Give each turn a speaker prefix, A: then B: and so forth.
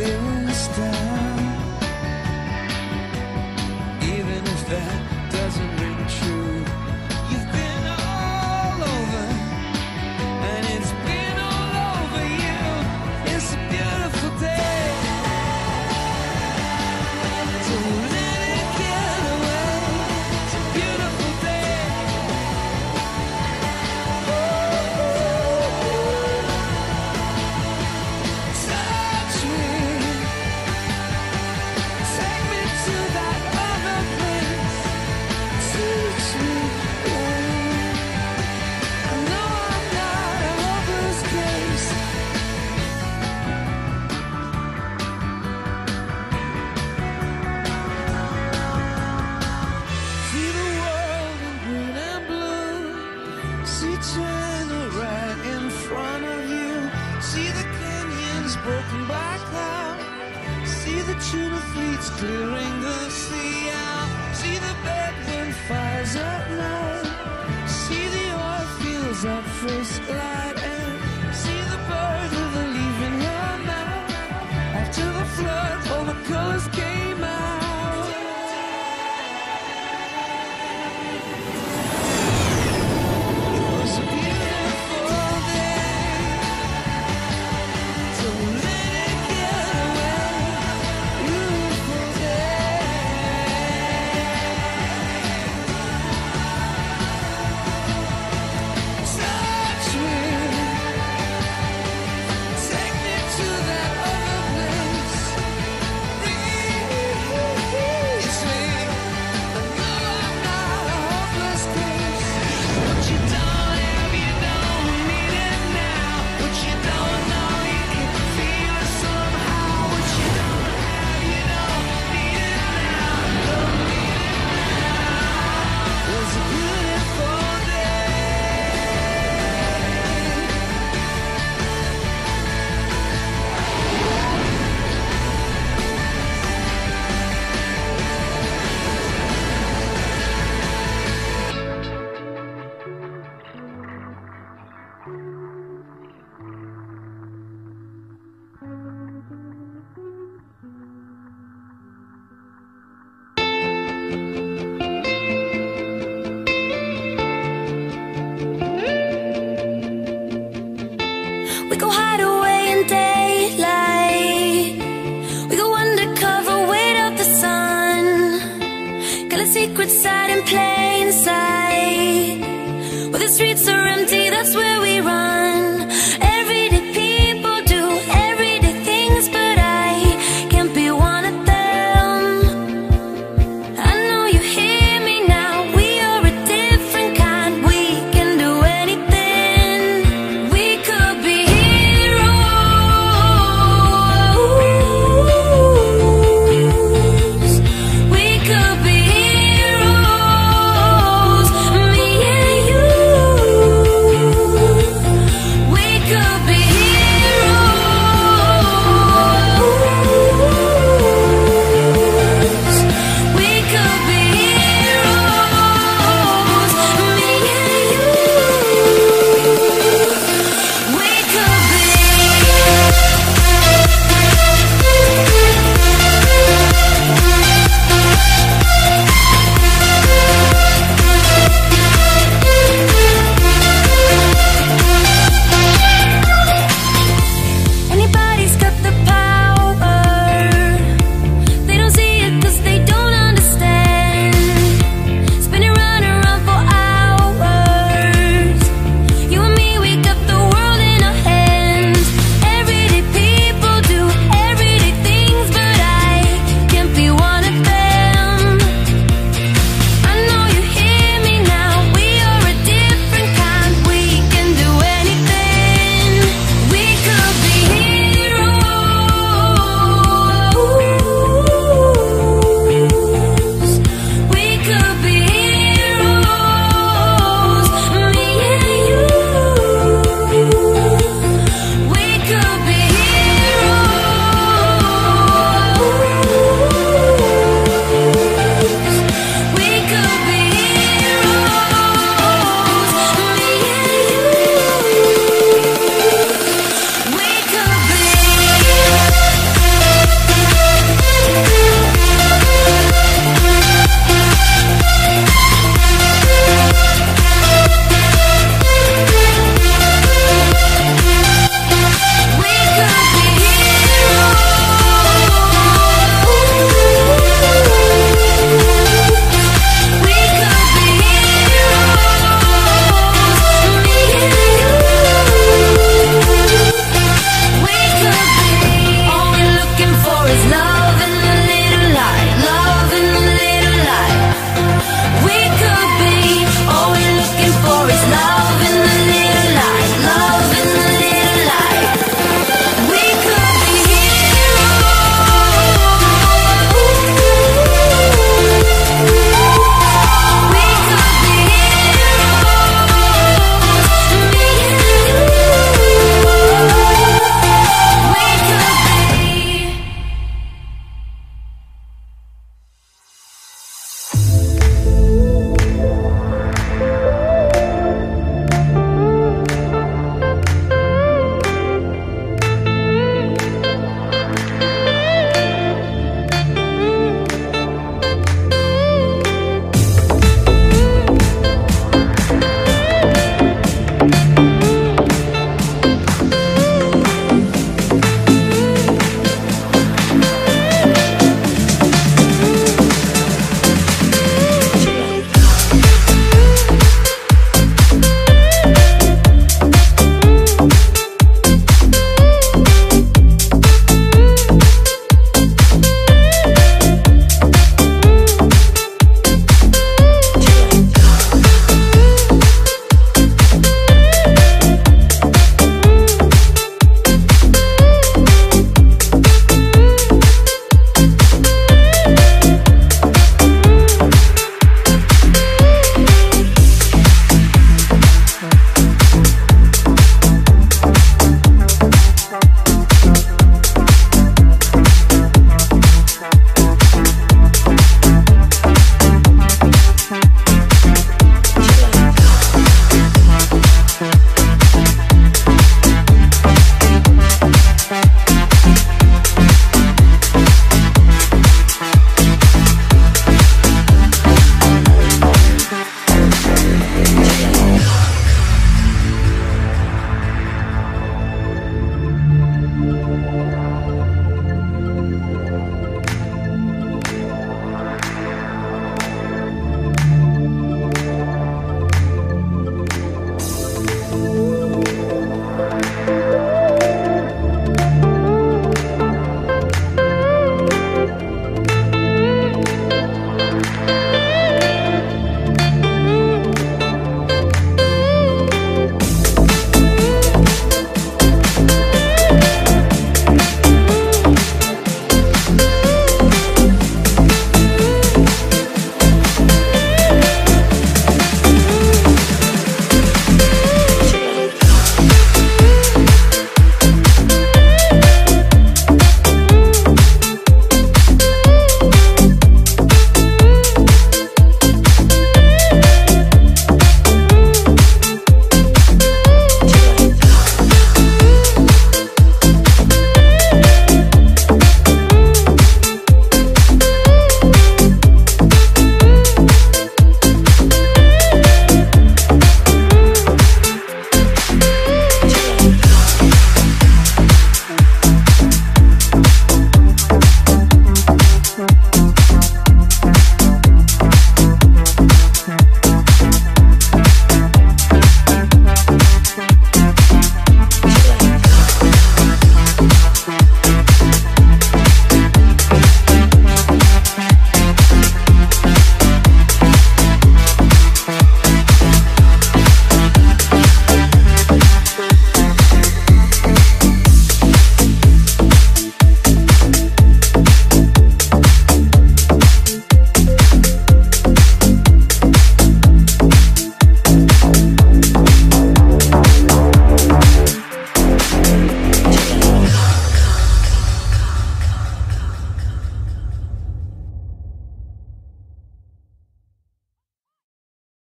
A: living Secret side in plain sight. Where the streets are empty, that's where we run.